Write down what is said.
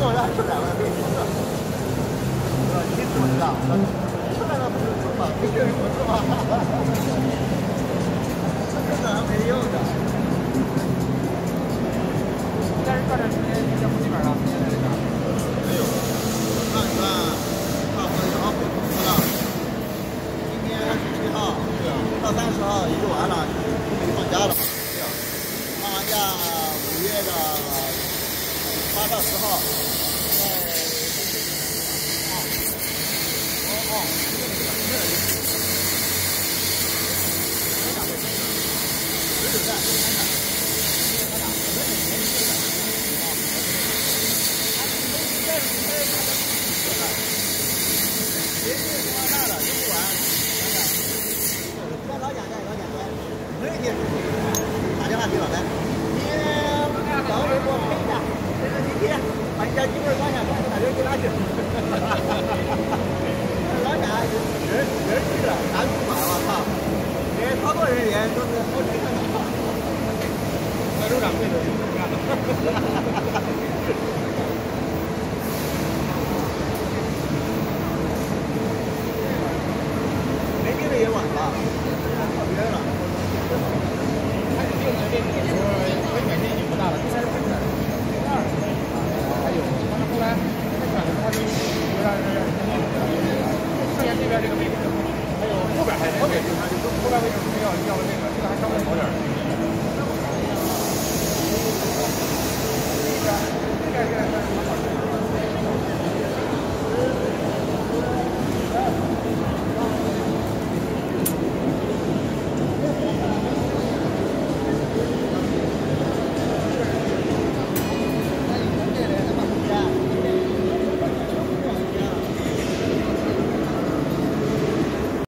做的出来了，没事。你怎么知道？出来了不是说吗？不就是说吗？这根还没用的。但是这段时间你在工地边上，现在这边。没有，看一看，今天，到三十号就完了，就放假了，对啊。放完假，五月的。八到十号，在哦哦。别是说大了就不玩，想想，老蒋在老蒋在，没问题，打电话给老白，你找我给我配一下，这是今天把你家机柜关下，关打电话给他去。老蒋人人去了，咱不管，我操，连操作人员都是好几个呢。那州长会的，干了。也晚了，靠边了。还有六个电池，回转电已经不大了，现在是分转。二，还有，完了后来分转的它就有点是剩下这个位置，还有后边还后边后边位置是要要的那个，这个还稍微。好点。